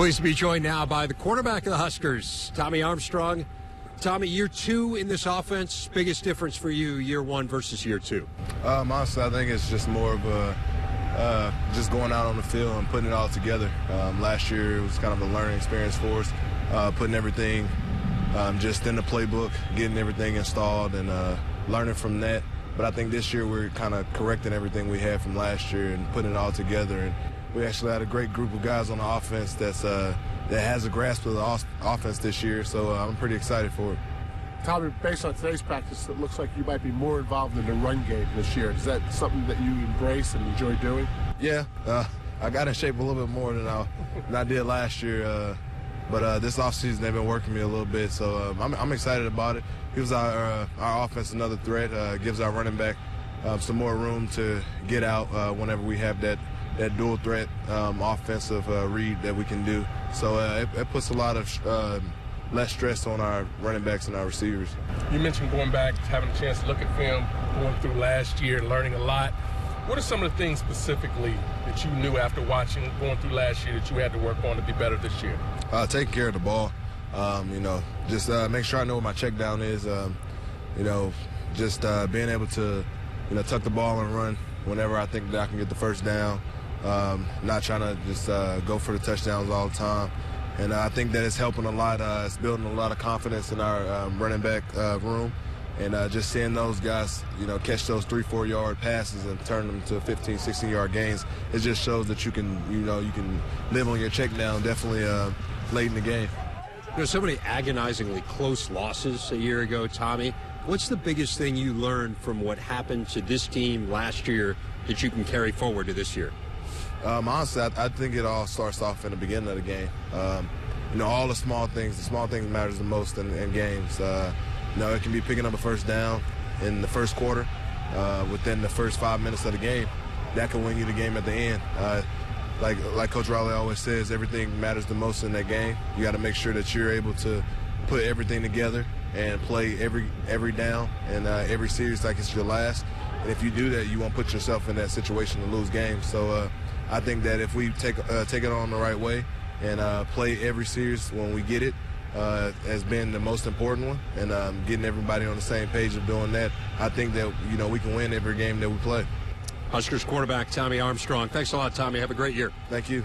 Pleased to be joined now by the quarterback of the Huskers, Tommy Armstrong. Tommy, year two in this offense, biggest difference for you, year one versus year two? Um, honestly, I think it's just more of a uh, just going out on the field and putting it all together. Um, last year it was kind of a learning experience for us, uh, putting everything um, just in the playbook, getting everything installed, and uh, learning from that. But I think this year we're kind of correcting everything we had from last year and putting it all together. And we actually had a great group of guys on the offense that's uh, that has a grasp of the offense this year. So uh, I'm pretty excited for it. Tommy, based on today's practice, it looks like you might be more involved in the run game this year. Is that something that you embrace and enjoy doing? Yeah, uh, I got in shape a little bit more than I, than I did last year. Uh, but uh, this offseason, they've been working me a little bit, so um, I'm, I'm, excited about it. Gives our, uh, our offense another threat, uh, gives our running back um, some more room to get out uh, whenever we have that, that dual threat um, offensive read that we can do. So it, it, puts a lot of um, less stress on our running backs and our receivers. You mentioned going back, having a chance to look at film, going through last year, learning a lot. What are some of the things specifically that you knew after watching, going through last year, that you had to work on to be better this year? Uh, taking care of the ball. Um, you know, just uh, make sure I know what my check down is. Um, you know, just uh, being able to, you know, tuck the ball and run whenever I think that I can get the first down. Um, not trying to just uh, go for the touchdowns all the time and I think that it's helping a lot. Uh, it's building a lot of confidence in our um, running back uh, room, and uh, just seeing those guys, you know, catch those three, four yard passes and turn them to 15, 16 yard gains. It just shows that you can, you know, you can live on your check down definitely uh, late in the game. Know, so many agonizingly close losses a year ago, Tommy. What's the biggest thing you learned from what happened to this team last year that you can carry forward to this year? Um, honestly, I, I, think it all starts off in the beginning of the game. Um, you know, all the small things, the small things matters the most in, in games. Uh, you know, it can be picking up a first down in the first quarter, uh, within the first five minutes of the game. That can win you the game at the end. Uh, like like Coach Riley always says, everything matters the most in that game. You got to make sure that you're able to put everything together and play every every down and uh, every series like it's your last. And if you do that, you won't put yourself in that situation to lose games. So uh, I think that if we take uh, take it on the right way and uh, play every series when we get it, uh, has been the most important one, and um, getting everybody on the same page of doing that, I think that you know we can win every game that we play. Huskers quarterback Tommy Armstrong. Thanks a lot, Tommy. Have a great year. Thank you.